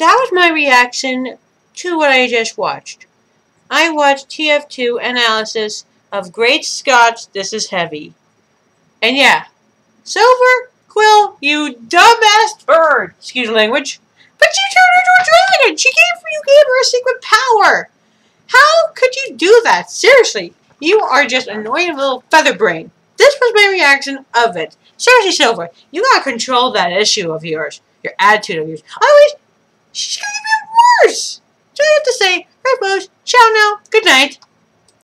my reaction to what I just watched. I watched TF2 analysis of Great Scots, This Is Heavy. And yeah, Silver Quill, you dumbass bird, excuse the language. But you turned her into a dragon! She gave you gave her a secret power! How could you do that? Seriously, you are just annoying little feather brain. This was my reaction of it. Seriously, Silver, you gotta control that issue of yours. Your attitude of yours. Always, have to say, right, boys, ciao now, good night.